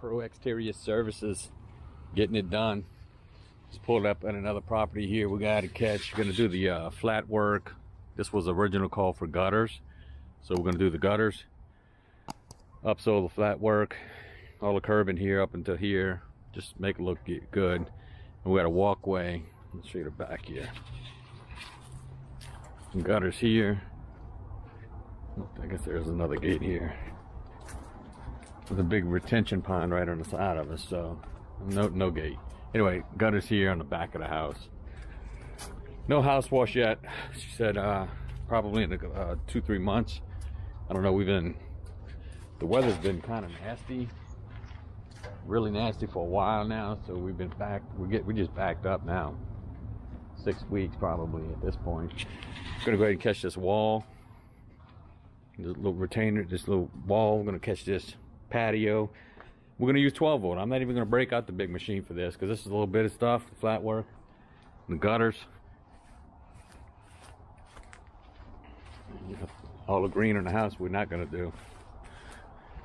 Pro Exterior Services getting it done. Just pulled up at another property here. We got to catch. We're gonna do the uh, flat work. This was original call for gutters, so we're gonna do the gutters. Upsole the flat work, all the curbing here up until here. Just make it look good. And we got a walkway. Let's you the back here. Some gutters here. I guess there's another gate here. There's a big retention pond right on the side of us, so no no gate. Anyway, gutters here on the back of the house. No house wash yet. She said uh, probably in uh, two, three months. I don't know, we've been, the weather's been kind of nasty. Really nasty for a while now, so we've been back, we get, we just backed up now. Six weeks probably at this point. I'm gonna go ahead and catch this wall. This little retainer, this little wall, we're gonna catch this patio. We're gonna use 12 volt. I'm not even gonna break out the big machine for this because this is a little bit of stuff, the flat work, the gutters. All the green in the house we're not gonna do.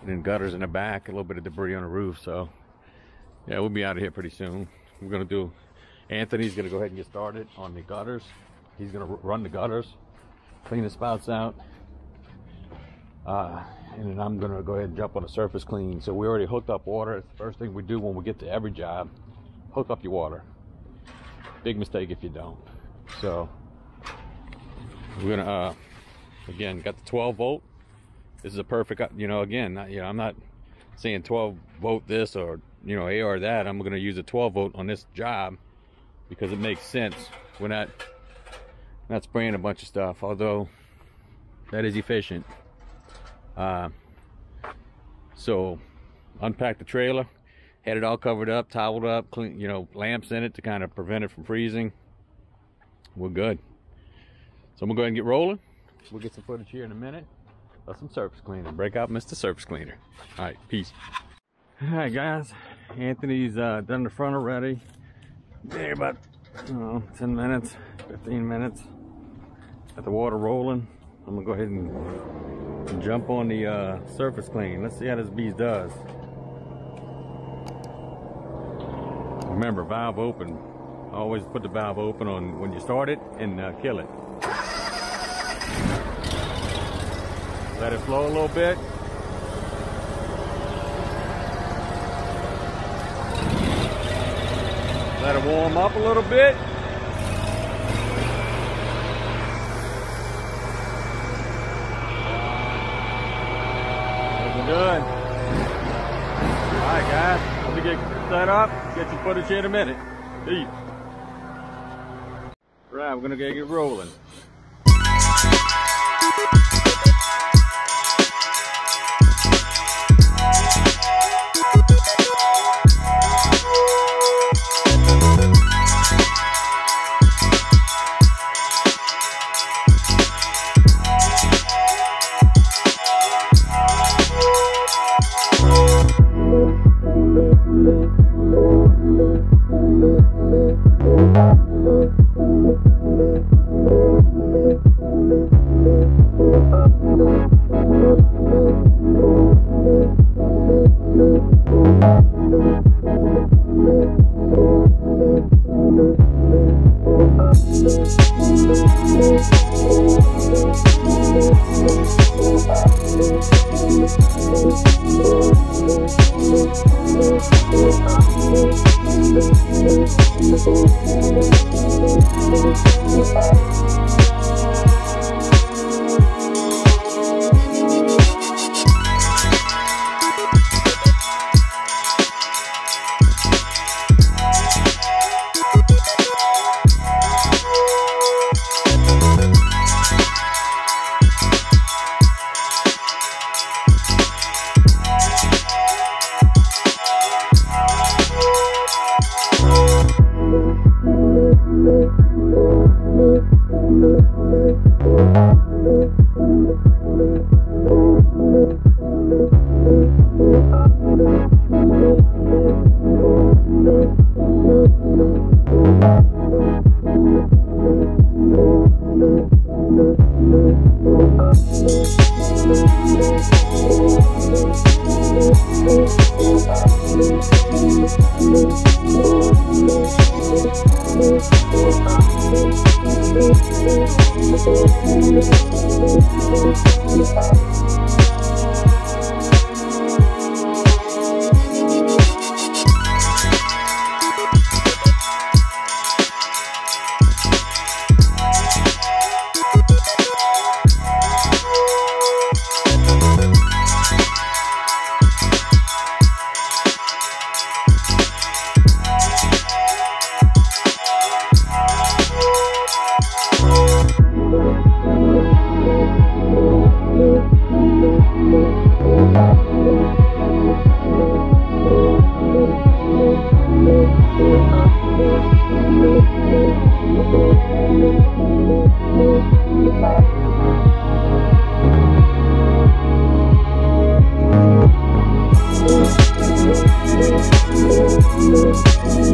And then gutters in the back, a little bit of debris on the roof. So yeah, we'll be out of here pretty soon. We're gonna do, Anthony's gonna go ahead and get started on the gutters. He's gonna run the gutters, clean the spouts out. Uh, and then I'm gonna go ahead and jump on the surface clean. So we already hooked up water. It's the first thing we do when we get to every job, hook up your water. Big mistake if you don't. So we're gonna, uh, again, got the 12 volt. This is a perfect, you know, again, not, you know, I'm not saying 12 volt this or, you know, AR that. I'm gonna use a 12 volt on this job because it makes sense. We're not, not spraying a bunch of stuff, although that is efficient. Uh, so unpacked the trailer, had it all covered up, toweled up, clean, you know, lamps in it to kind of prevent it from freezing. We're good. So I'm gonna go ahead and get rolling. We'll get some footage here in a minute of some surface cleaner. Break out Mr. Surface Cleaner. All right, peace. All right, guys. Anthony's uh, done the front already. There about know, 10 minutes, 15 minutes. Got the water rolling. I'm gonna go ahead and jump on the uh, surface clean. Let's see how this beast does. Remember, valve open. Always put the valve open on when you start it and uh, kill it. Let it flow a little bit. Let it warm up a little bit. All right, guys. Let me get set up. Get some footage in a minute. Peace. Right, we're gonna get it rolling. Thank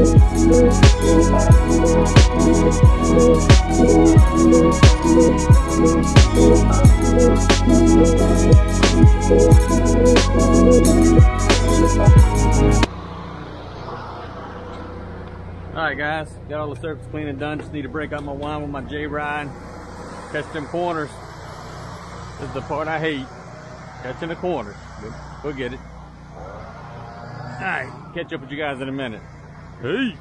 Alright guys, got all the surface cleaning done. Just need to break out my wine with my J-Rod. Catch them corners. This is the part I hate. Catching the corners. We'll get it. Alright, catch up with you guys in a minute. Peace!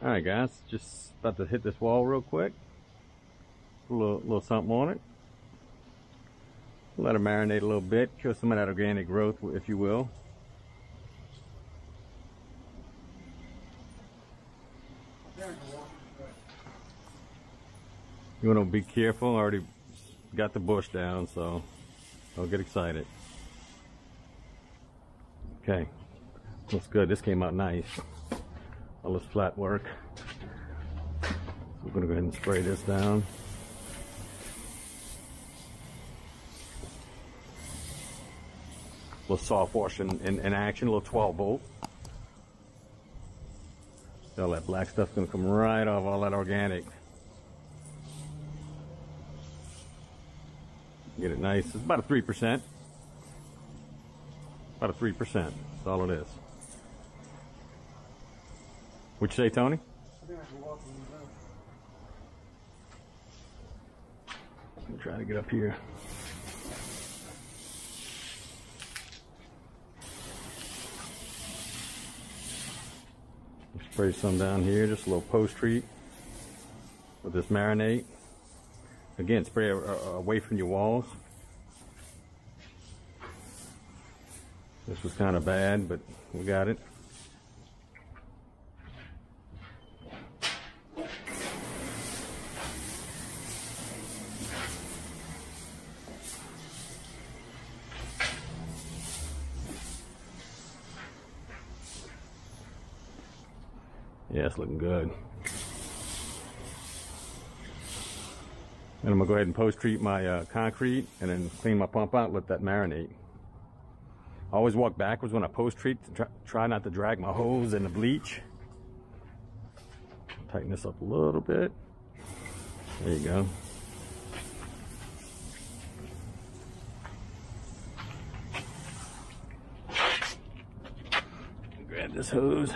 Alright guys, just about to hit this wall real quick. A little, little something on it. Let it marinate a little bit. Kill some of that organic growth, if you will. You want to be careful. I already got the bush down, so don't get excited. Okay, looks good. This came out nice. All this flat work. So we're gonna go ahead and spray this down. Little soft wash in, in, in action, a little 12 volt. All that black stuff's gonna come right off all that organic. Get it nice. It's about a 3%. About a 3%. That's all it is. What'd you say, Tony? I'm trying to get up here. Spray some down here, just a little post treat with this marinade. Again, spray away from your walls. This was kind of bad, but we got it. It's looking good. And I'm gonna go ahead and post treat my uh, concrete and then clean my pump out, let that marinate. I always walk backwards when I post treat to try not to drag my hose in the bleach. Tighten this up a little bit. There you go. Grab this hose.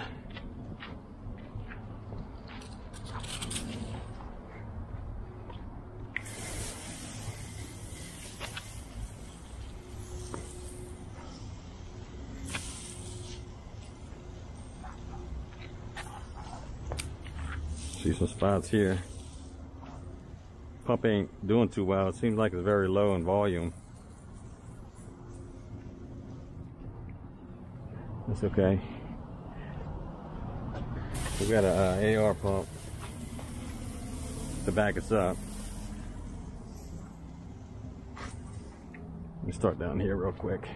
See some spots here. Pump ain't doing too well. It seems like it's very low in volume. That's okay. We got a uh, AR pump to back us up. Let me start down here real quick.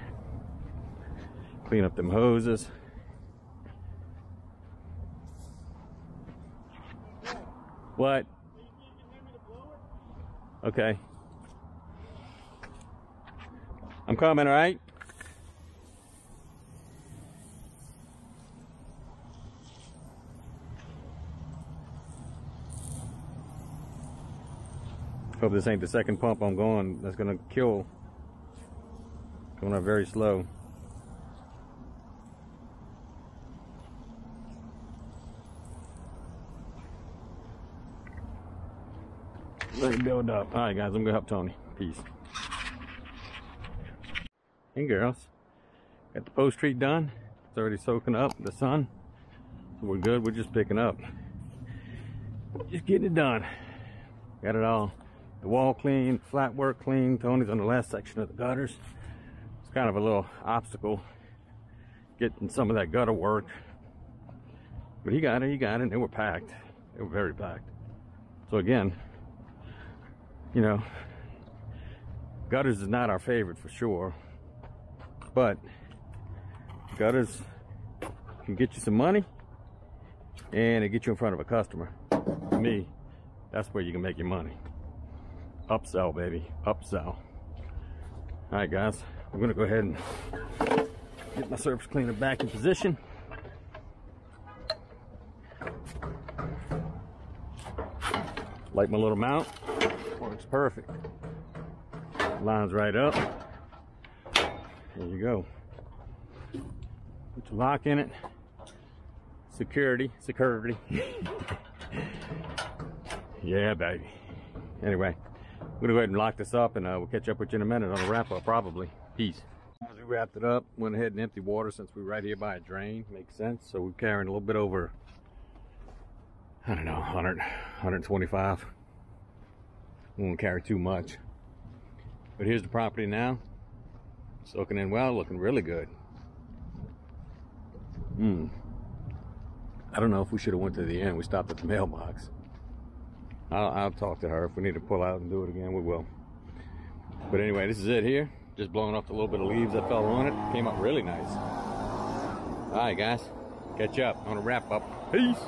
Clean up them hoses. What? Okay. I'm coming, all right? Hope this ain't the second pump I'm going. That's gonna kill. Going up very slow. Let it build up. All right, guys, I'm gonna help Tony. Peace. Hey, girls. Got the post treat done. It's already soaking up the sun. So we're good. We're just picking up. Just getting it done. Got it all. The wall clean, flat work clean. Tony's on the last section of the gutters. It's kind of a little obstacle getting some of that gutter work. But he got it, he got it, and they were packed. They were very packed. So again, you know, gutters is not our favorite for sure. But gutters can get you some money and it get you in front of a customer. To me, that's where you can make your money. Upsell, baby, upsell. All right, guys, I'm gonna go ahead and get my surface cleaner back in position. Light my little mount, works perfect. Lines right up. There you go. Put your lock in it. Security, security. yeah, baby. Anyway, I'm gonna go ahead and lock this up and uh, we'll catch up with you in a minute on the wrap up probably. Peace. As we wrapped it up, went ahead and emptied water since we're right here by a drain. Makes sense. So we're carrying a little bit over, I don't know, 100, 125. Won't carry too much. But here's the property now. Soaking in well, looking really good. Hmm. I don't know if we should have went to the end. We stopped at the mailbox. I'll, I'll talk to her. If we need to pull out and do it again, we will. But anyway, this is it here. Just blowing off the little bit of leaves that fell on it. Came up really nice. All right, guys. Catch up on a wrap up. Peace.